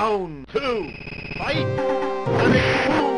Round two. Fight!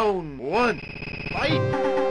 Round one. Fight!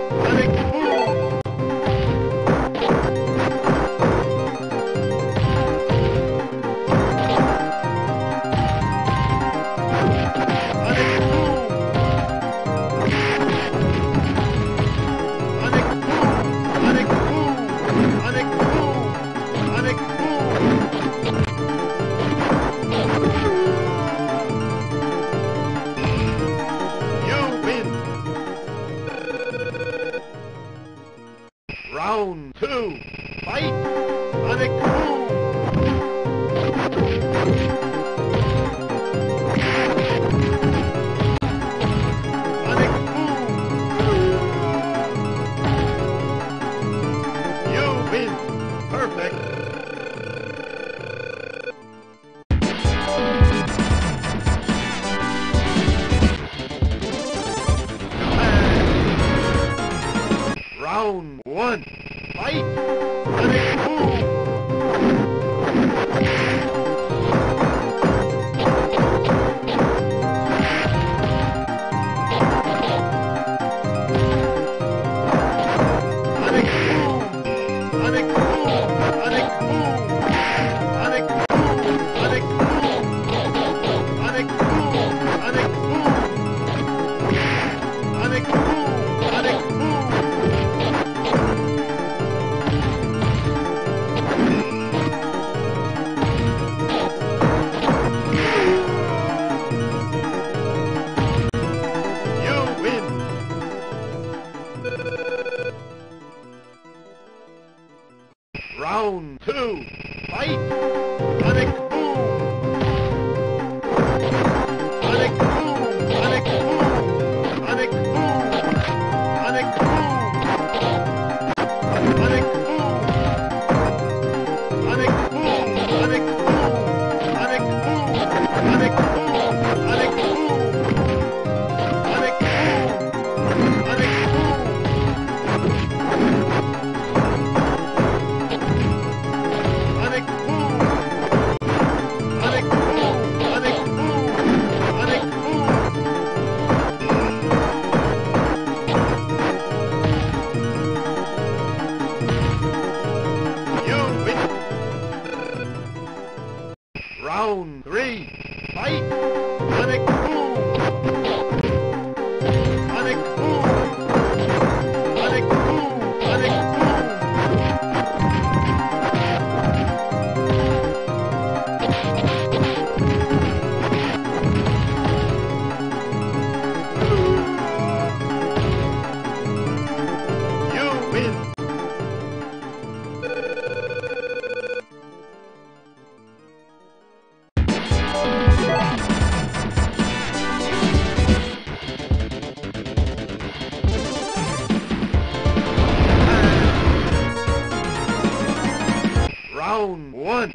น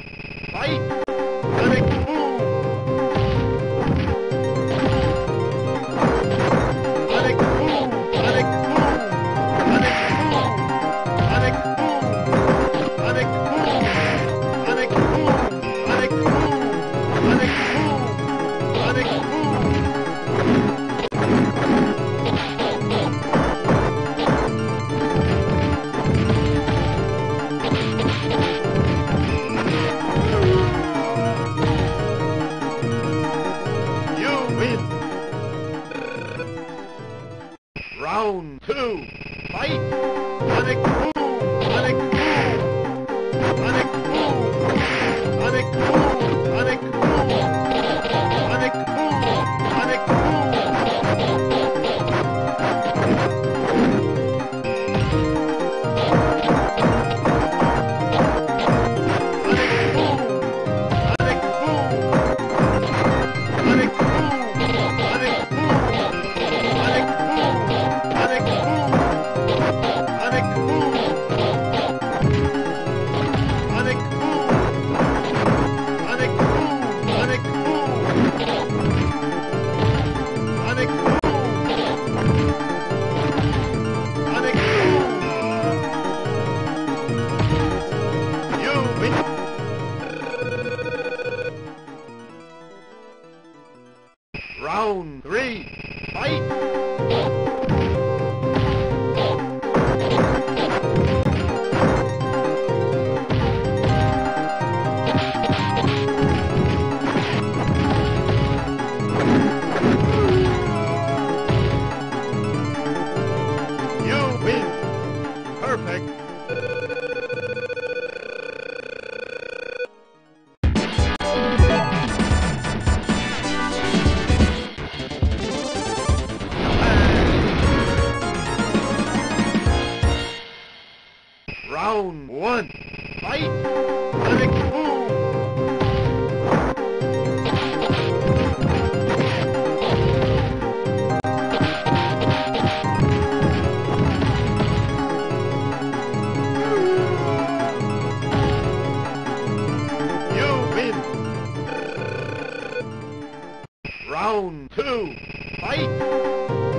ไป Round two. Fight.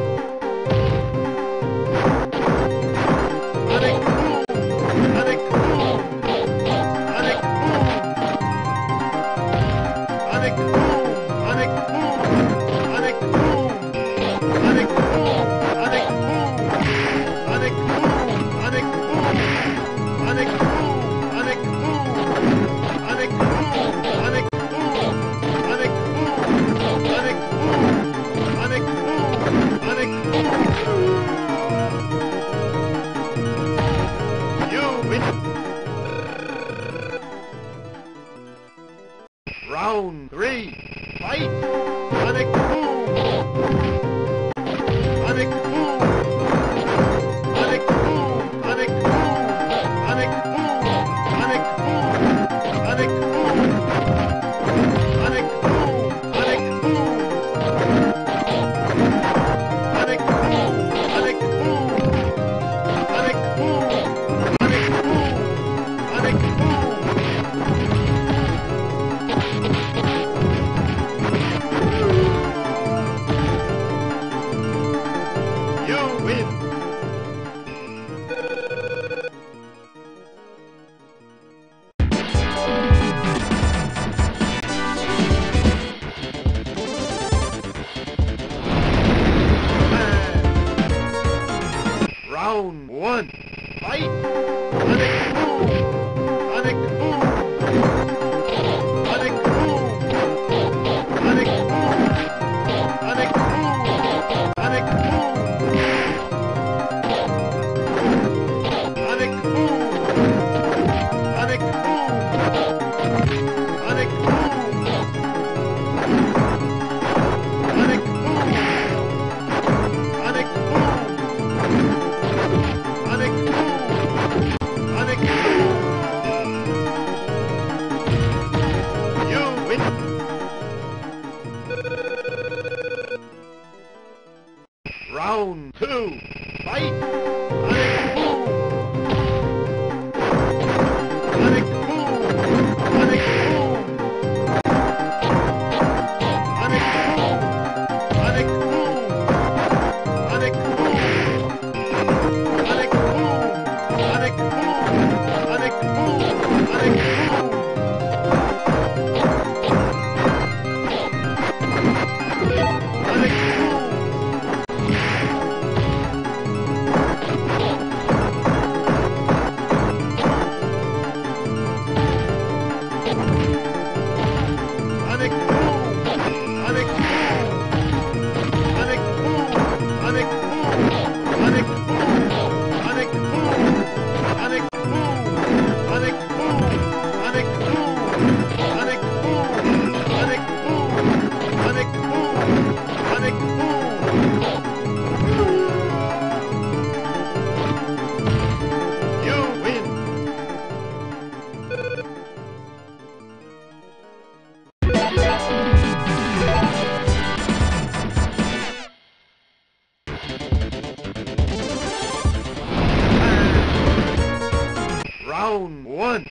Round one.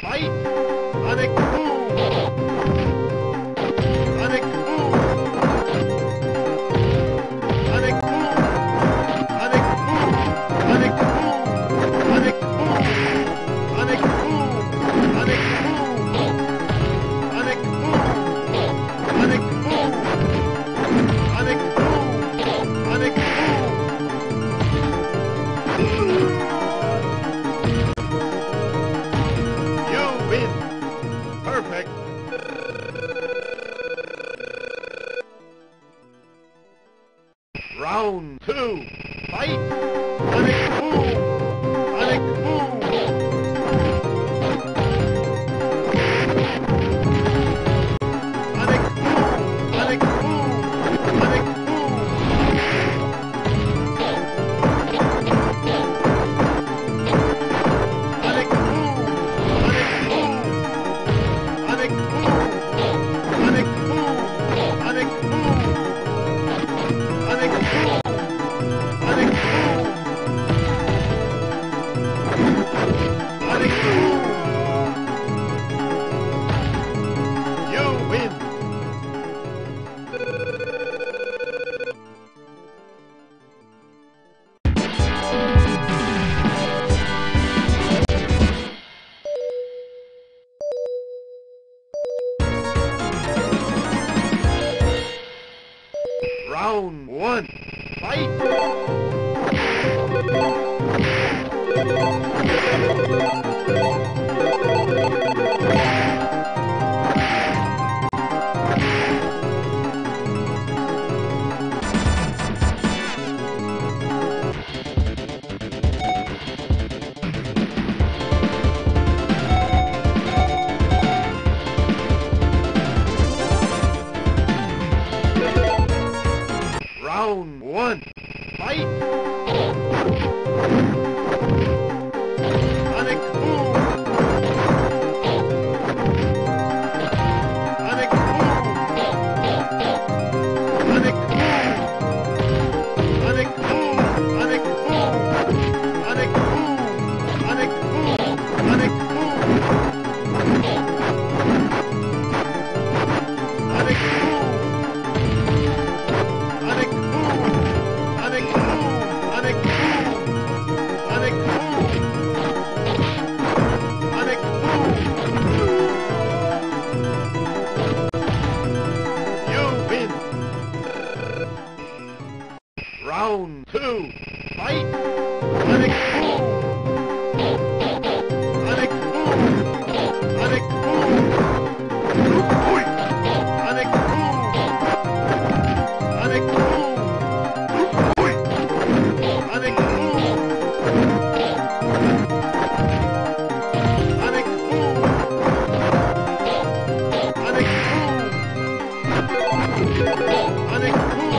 Fight. Sonic Round one. Fight. Unexcused.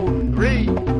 three,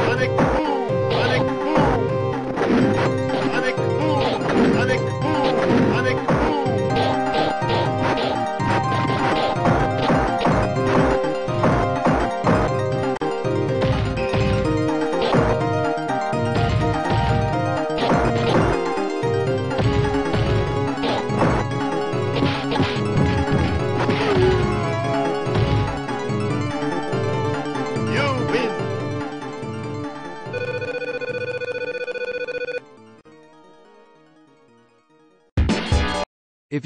Boom! Panic boom!